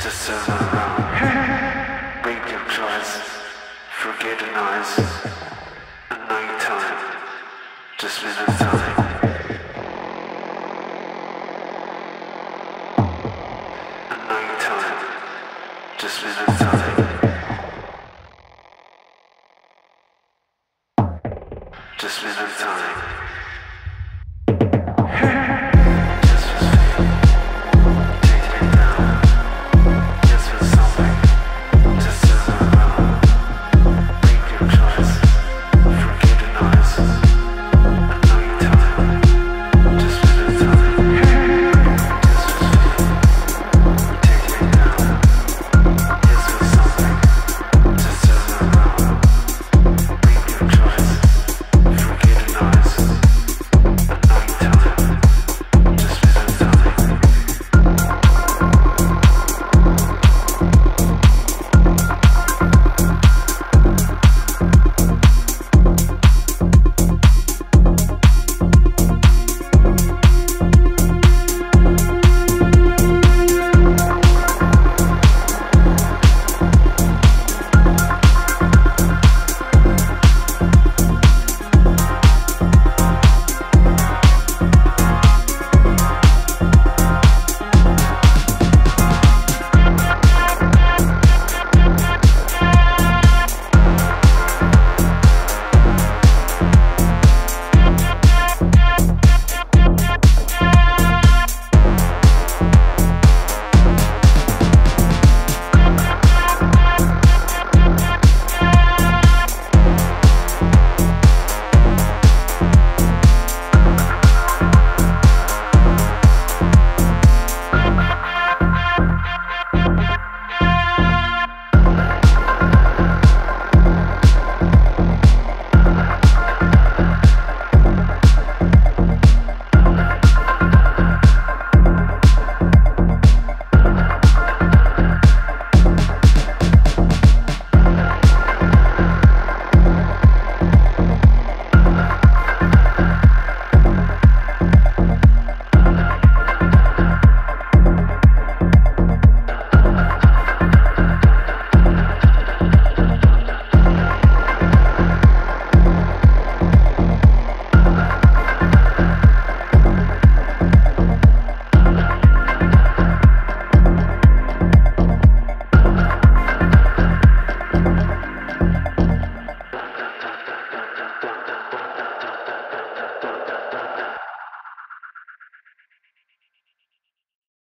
to serve around. Your choice, forget the noise. At night time, just spend the time. At night time, just spend the time. Just spend the time.